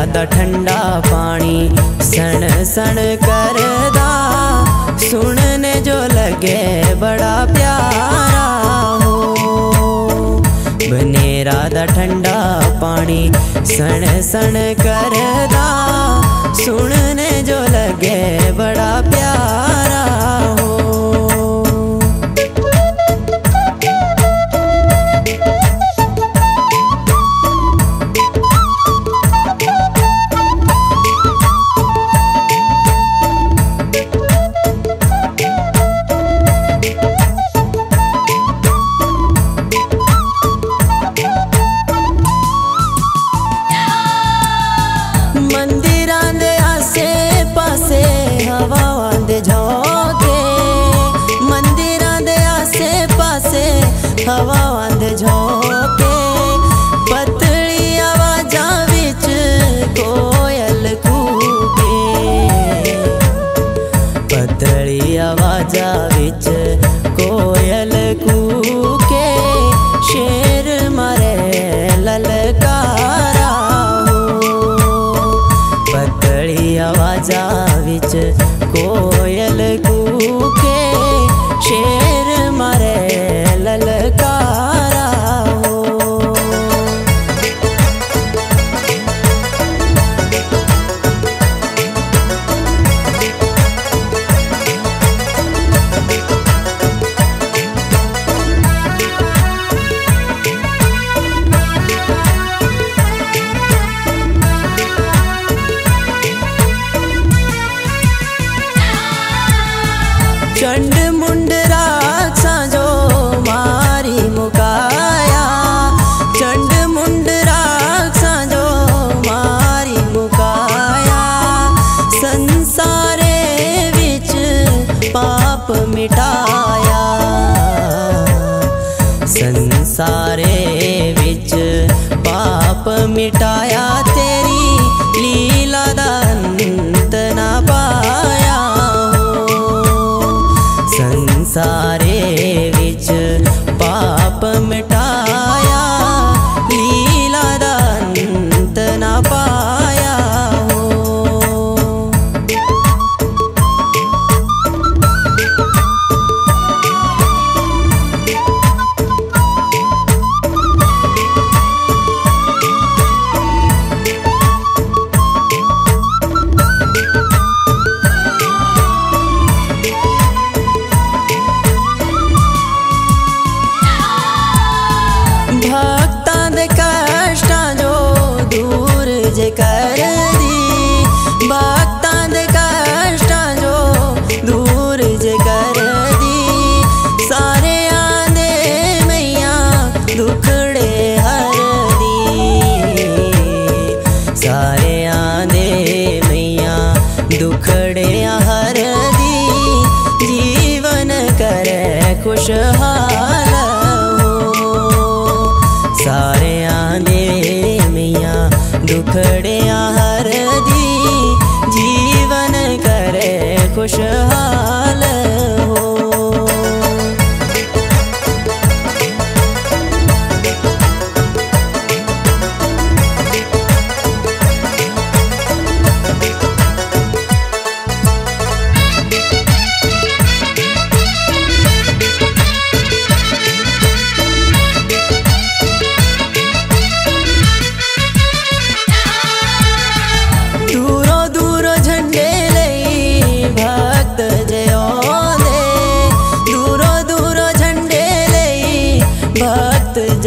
ज़्यादा ठंडा पानी सण सण करदा। सुनने जो लगे बड़ा प्यारा हो। बनेरा दा ठंडा पानी सण सण करदा। सुनने जो लगे बड़ा प्यारा पाप मिटाया तेरी लीला अन्तना पाया। हो संसारे खुशहाल हो। सारे आंदे मियाँ दुखड़िया हर दी जीवन करे खुशहाल।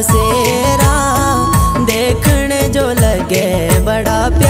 बसेरा देखने जो लगे बड़ा प्यार।